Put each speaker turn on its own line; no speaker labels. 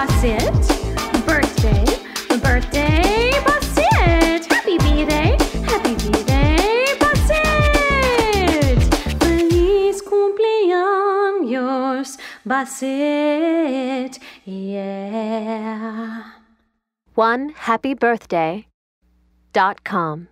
Basit. Birthday, birthday, Basit. Happy birthday, happy birthday, Basit. Feliz cumpleaños, Basit. Yeah. One happy birthday dot com.